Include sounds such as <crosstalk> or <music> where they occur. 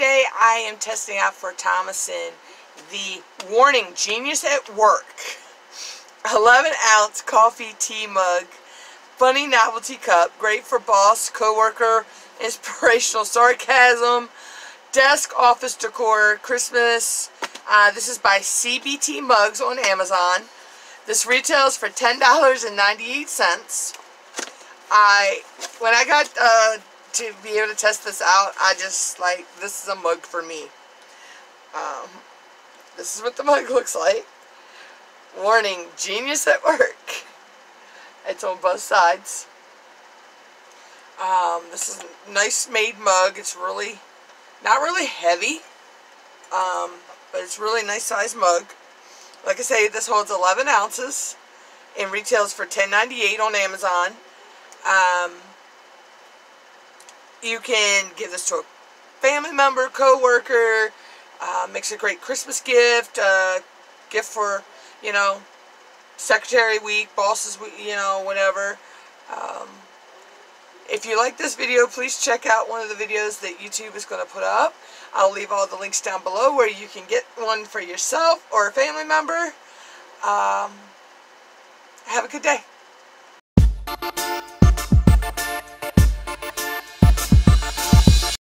I am testing out for Tomoson the Warning Genius at Work. <laughs> 11 ounce coffee tea mug funny novelty cup great for boss coworker <laughs> inspirational sarcasm desk office decor Christmas. Uh, this is by CBT Mugs on Amazon. This retails for $10.98 I when I got uh, to be able to test this out I just like this is a mug for me um, this is what the <laughs> mug looks like. Warning, genius at work. It's on both sides. Um, this is a nice made mug. It's really, not really heavy, um, but it's really nice size mug. Like I say, this holds 11 ounces and retails for $10.98 on Amazon. Um, you can give this to a family member, co-worker, uh, makes a great Christmas gift, uh, gift for, you know, Secretary Week, Bosses Week, you know, whatever. Um, if you like this video, please check out one of the videos that YouTube is going to put up. I'll leave all the links down below where you can get one for yourself or a family member. Um, have a good day.